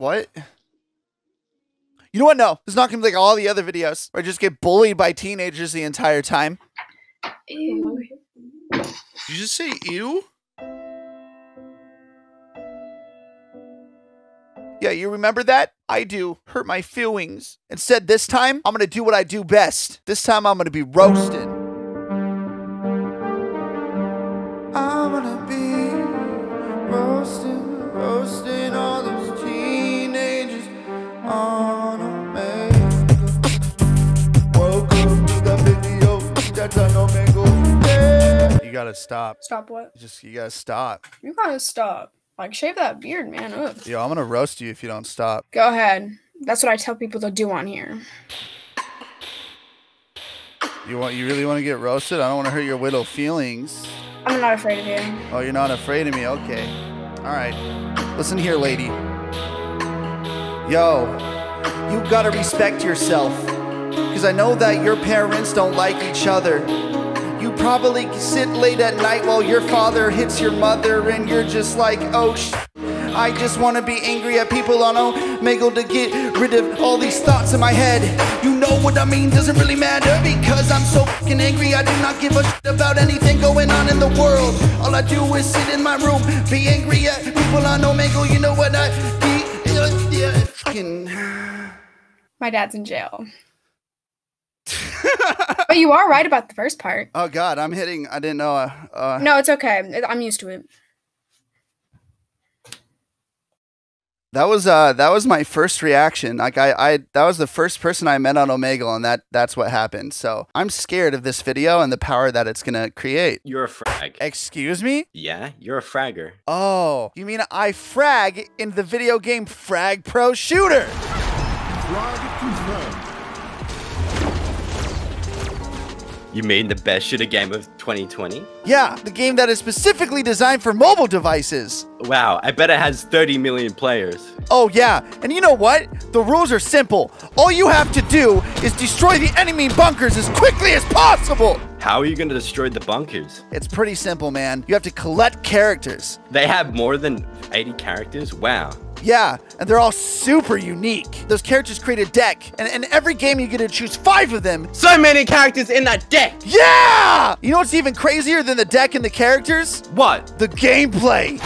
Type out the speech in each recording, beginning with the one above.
What? You know what? No, it's not gonna be like all the other videos where I just get bullied by teenagers the entire time. Ew. Did you just say ew? Yeah, you remember that? I do. Hurt my feelings. Instead, this time, I'm gonna do what I do best. This time, I'm gonna be roasted. Gotta stop. Stop what? Just you gotta stop. You gotta stop. Like shave that beard, man. Ugh. Yo, I'm gonna roast you if you don't stop. Go ahead. That's what I tell people to do on here. You want you really want to get roasted? I don't want to hurt your widow feelings. I'm not afraid of you. Oh, you're not afraid of me? Okay. All right. Listen here, lady. Yo, you gotta respect yourself. Because I know that your parents don't like each other. You probably sit late at night while your father hits your mother, and you're just like, oh, sh. I just want to be angry at people on Omegle to get rid of all these thoughts in my head. You know what I mean, doesn't really matter because I'm so fucking angry. I do not give a shit about anything going on in the world. All I do is sit in my room, be angry at people on Omegle. You know what I be? My dad's in jail. But you are right about the first part. Oh God, I'm hitting. I didn't know. Uh, uh, No, it's okay. I'm used to it. That was uh that was my first reaction. Like I, I that was the first person I met on Omegle and that that's what happened. So I'm scared of this video and the power that it's gonna create. You're a frag. Excuse me? Yeah, you're a fragger. Oh, you mean I frag in the video game Frag Pro Shooter? You mean the best shooter game of 2020? Yeah, the game that is specifically designed for mobile devices. Wow, I bet it has 30 million players. Oh yeah, and you know what? The rules are simple. All you have to do is destroy the enemy bunkers as quickly as possible. How are you gonna destroy the bunkers? It's pretty simple, man. You have to collect characters. They have more than 80 characters? Wow. Yeah, and they're all super unique. Those characters create a deck, and in every game you get to choose five of them. So many characters in that deck! Yeah! You know what's even crazier than the deck and the characters? What? The gameplay.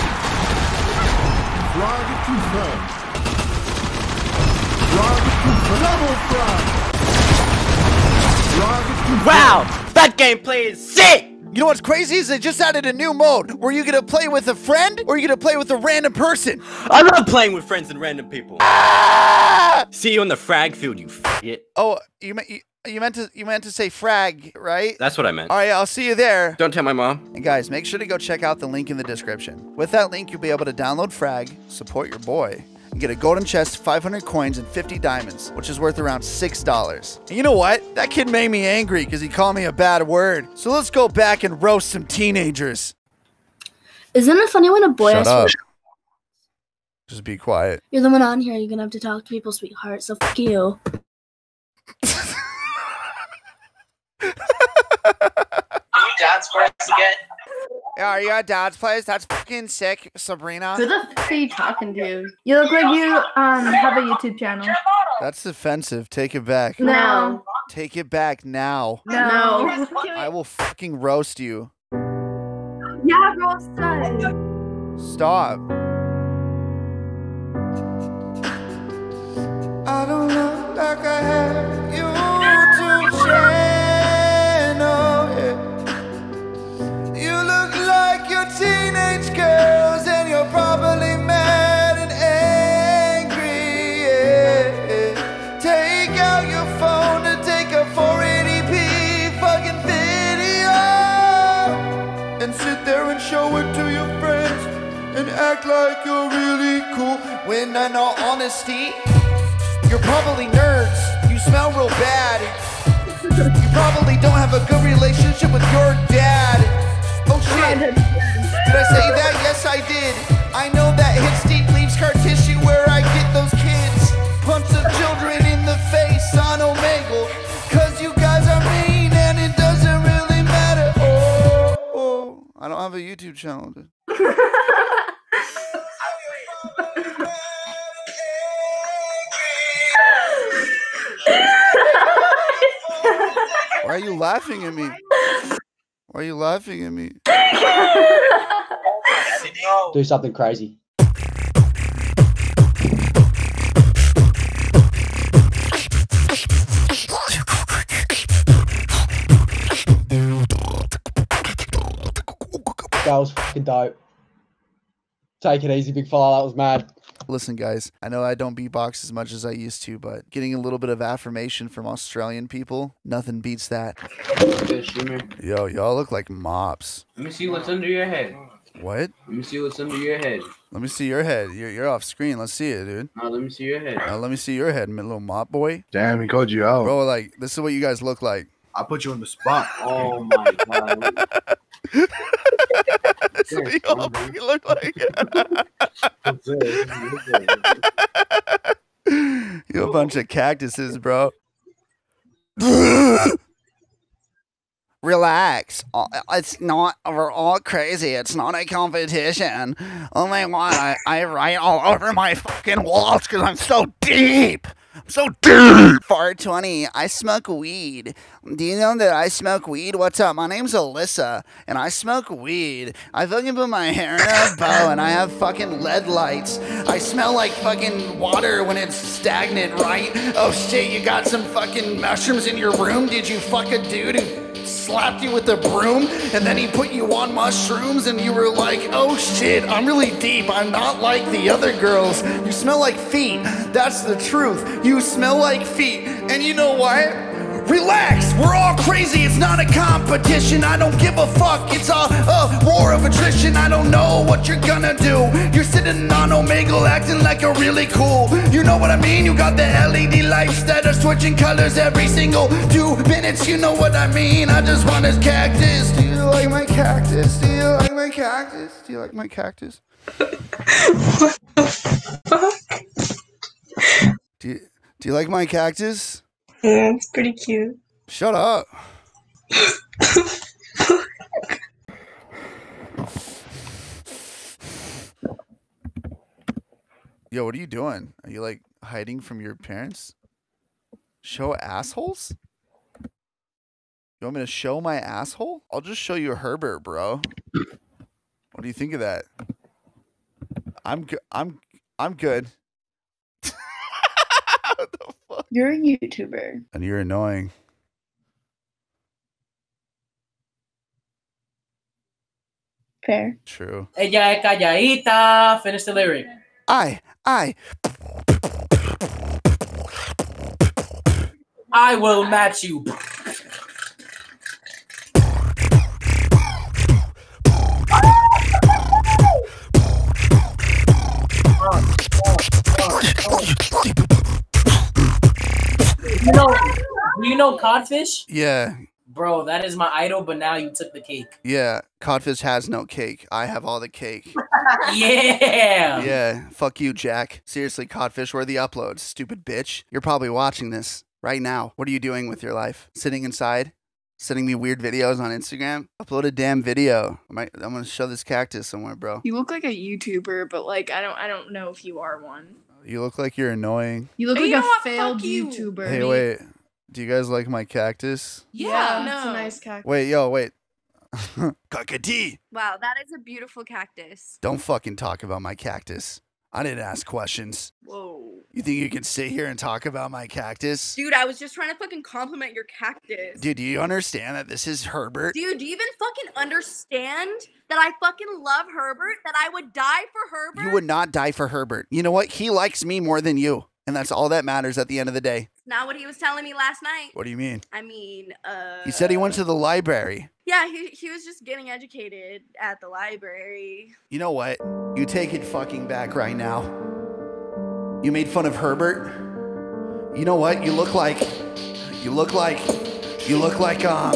Frag to frag. Frag to double frag. Frag to Wow! That gameplay is sick! You know what's crazy is they just added a new mode where you get to play with a friend or you get to play with a random person. I love playing with friends and random people. Ah! See you on the frag field, you f***it. Oh, you meant you, you meant to you meant to say frag, right? That's what I meant. All right, I'll see you there. Don't tell my mom. And guys, make sure to go check out the link in the description. With that link, you'll be able to download Frag, support your boy, and get a golden chest, 500 coins, and 50 diamonds, which is worth around $6. And you know what? That kid made me angry because he called me a bad word. So let's go back and roast some teenagers. Isn't it funny when a boy Shut asks up. Just be quiet. You're the one on here. You're gonna have to talk to people, sweetheart. So fuck you. Can you dance for us again? Yeah, are you at dad's place? That's fucking sick, Sabrina. Who the f are you talking to? You look like you um have a YouTube channel. That's offensive. Take it back. No. Take it back now. No. I will fucking roast you. Yeah, roast stop. Stop. Like you're really cool. When in all honesty, you're probably nerds. You smell real bad. You probably don't have a good relationship with your dad. Oh shit. Did I say that? Yes, I did. I know that hits deep leaves tissue where I get those kids. Punch the children in the face on Omegle. Cause you guys are mean and it doesn't really matter. Oh, oh. I don't have a YouTube channel. dude. Why are you laughing at me? Why are you laughing at me? Do something crazy. That was fucking dope. Take it easy, big fella. That was mad. Listen, guys, I know I don't beatbox as much as I used to, but getting a little bit of affirmation from Australian people, nothing beats that. Yo, y'all look like mops. Let me see what's under your head. What? Let me see what's under your head. Let me see your head. You're, you're off screen. Let's see it, dude. Now let me see your head. Now let me see your head, little mop boy. Damn, he called you out. Bro, like, this is what you guys look like. I put you on the spot. Oh my god. That's what you look like. you a bunch of cactuses, bro. Relax. Uh, It's not, we're all crazy. It's not a competition. Oh my god, I, I write all over my fucking walls because I'm so deep. I'm so deep. 420, I smoke weed. Do you know that I smoke weed? What's up? My name's Alyssa, and I smoke weed. I fucking put my hair in a bow, and I have fucking lead lights. I smell like fucking water when it's stagnant, right? Oh shit, you got some fucking mushrooms in your room? Did you fuck a dude slapped you with a broom and then he put you on mushrooms and you were like, oh shit, I'm really deep. I'm not like the other girls. You smell like feet. That's the truth. You smell like feet. And you know what? Relax, we're all crazy. It's not a competition. I don't give a fuck. It's a, a war of attrition. I don't know what you're gonna do. You're sitting on Omegle acting like you're really cool. You know what I mean? You got the LED lights that are switching colors every single two minutes. You know what I mean? I just want his cactus. Do you like my cactus? Do you like my cactus? Do you like my cactus? Do you, do you like my cactus? Yeah, it's pretty cute. Shut up. Yo, what are you doing? Are you like hiding from your parents? Show assholes? You want me to show my asshole? I'll just show you Herbert, bro. What do you think of that? I'm good. I'm I'm good. You're a YouTuber. And you're annoying. Fair. True. Ella es calladita. Finish the lyric. I, I, I will match you. You you know codfish? yeah, Bro, that is my idol, but now you took the cake. yeah. Codfish has no cake. I have all the cake. Yeah. Yeah, fuck you, Jack. Seriously, Codfish, where are the uploads? Stupid bitch. You're probably watching this right now. What are you doing with your life? Sitting inside? Sending me weird videos on Instagram? Upload a damn video. I might, I'm gonna show this cactus somewhere, bro. You look like a YouTuber, but like I don't I don't know if you are one. You look like you're annoying. You look Oh, like you a failed you. YouTuber. Hey, wait. Do you guys like my cactus? Yeah, Yeah, it's a no. nice cactus. Wait, yo, wait. Cockatee! Wow, that is a beautiful cactus. Don't fucking talk about my cactus. I didn't ask questions. Whoa. You think you can sit here and talk about my cactus? Dude, I was just trying to fucking compliment your cactus. Dude, do you understand that this is Herbert? Dude, do you even fucking understand that I fucking love Herbert? That I would die for Herbert? You would not die for Herbert. You know what? He likes me more than you. And that's all that matters at the end of the day. Not what he was telling me last night. What do you mean? I mean, uh. He said he went to the library. Yeah, he, he was just getting educated at the library. You know what? You take it fucking back right now. You made fun of Herbert. You know what? You look like. You look like. You look like, um.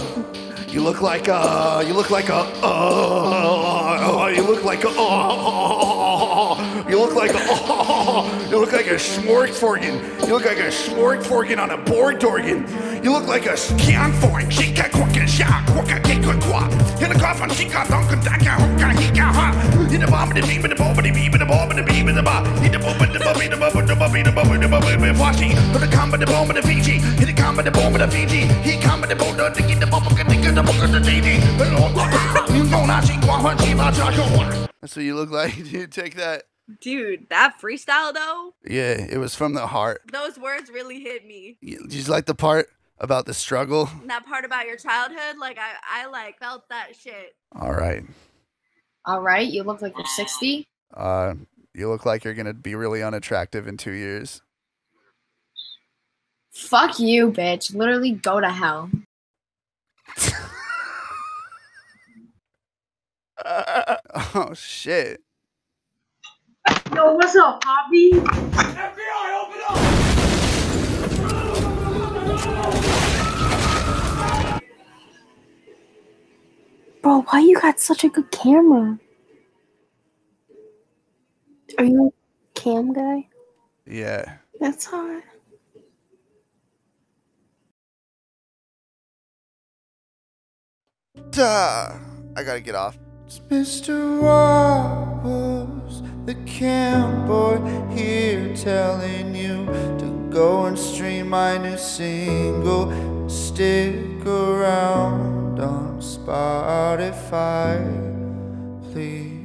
You look like, uh. You look like a. Uh, you look like a. Uh, you look like a. Uh, a smorgasforgen. You look like a smorgasforgen on a board organ. You look like a scanforn. Shika quacka sha quacka kika qua. In a cough on shika dunkin daka hooka hika ha. In the bomb the beam in the bomb the beam in the bomb the beam in the bomb. In the bomb the bomb in the bomb the bomb in the bomb in the bomb in the flashy. In the comb the bomb the Fiji. In the comb with the bomb with the Fiji. He come with the boat, the diggy, the bubble, the diggy, the book, the DD. You know, not she want one, she want one. That's what you look like. You take that. Dude, that freestyle though, Yeah, it was from the heart. those words really hit me. You you just like the part about the struggle? That part about your childhood, like I, I like felt that shit. All right. All right, you look like you're 60. Uh, you look like you're gonna be really unattractive in two years. Fuck you, bitch. Literally go to hell. oh shit. Yo, what's up, Poppy? Bro, why you got such a good camera? Are you a cam guy? Yeah. That's hot. Duh. I gotta get off. It's Mr. Wobbles, the cam boy here telling you to go and stream my new single. Stick around on Spotify, please.